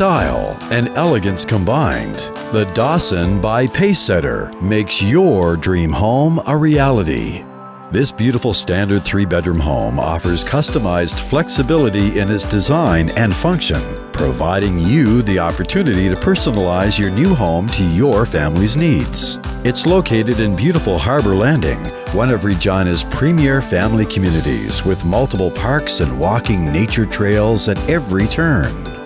style and elegance combined, the Dawson by Pacesetter makes your dream home a reality. This beautiful standard three-bedroom home offers customized flexibility in its design and function, providing you the opportunity to personalize your new home to your family's needs. It's located in beautiful Harbour Landing, one of Regina's premier family communities with multiple parks and walking nature trails at every turn.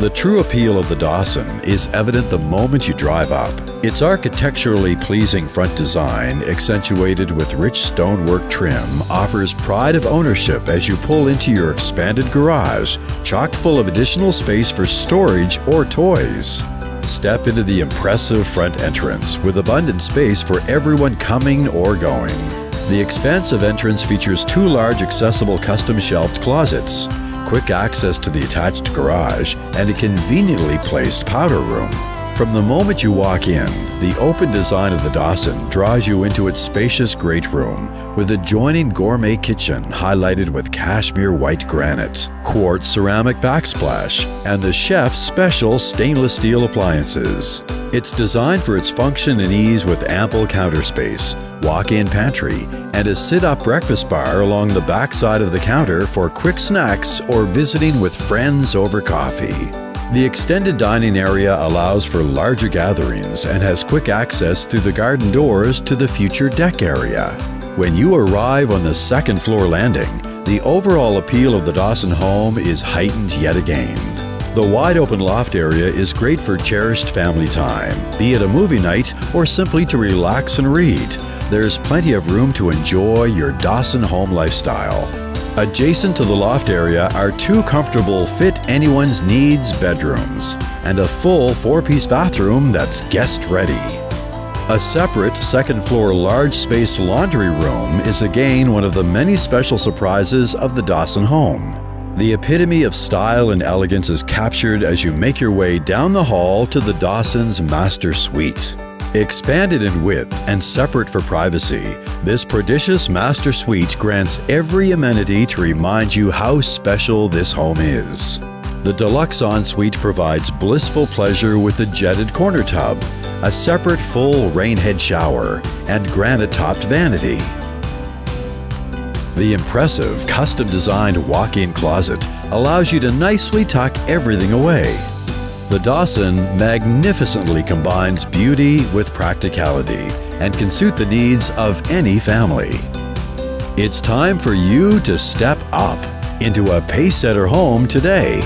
The true appeal of the Dawson is evident the moment you drive up. Its architecturally pleasing front design, accentuated with rich stonework trim, offers pride of ownership as you pull into your expanded garage, chock full of additional space for storage or toys. Step into the impressive front entrance with abundant space for everyone coming or going. The expansive entrance features two large accessible custom shelved closets, quick access to the attached garage, and a conveniently placed powder room. From the moment you walk in, the open design of the Dawson draws you into its spacious great room with adjoining gourmet kitchen highlighted with cashmere white granite, quartz ceramic backsplash, and the chef's special stainless steel appliances. It's designed for its function and ease with ample counter space, walk-in pantry, and a sit-up breakfast bar along the back side of the counter for quick snacks or visiting with friends over coffee. The extended dining area allows for larger gatherings and has quick access through the garden doors to the future deck area. When you arrive on the second floor landing, the overall appeal of the Dawson home is heightened yet again. The wide open loft area is great for cherished family time, be it a movie night or simply to relax and read. There's plenty of room to enjoy your Dawson home lifestyle. Adjacent to the loft area are two comfortable fit anyone's needs bedrooms and a full four-piece bathroom that's guest ready. A separate second floor large space laundry room is again one of the many special surprises of the Dawson home. The epitome of style and elegance is captured as you make your way down the hall to the Dawson's Master Suite. Expanded in width and separate for privacy, this prodigious master suite grants every amenity to remind you how special this home is. The deluxe ensuite provides blissful pleasure with the jetted corner tub, a separate full rainhead shower, and granite-topped vanity. The impressive custom-designed walk-in closet allows you to nicely tuck everything away the Dawson magnificently combines beauty with practicality and can suit the needs of any family. It's time for you to step up into a Pacesetter home today.